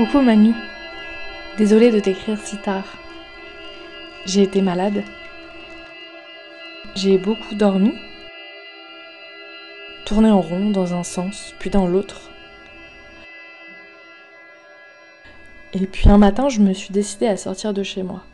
Coucou Manu. Désolée de t'écrire si tard. J'ai été malade. J'ai beaucoup dormi. Tourné en rond dans un sens, puis dans l'autre. Et puis un matin, je me suis décidée à sortir de chez moi.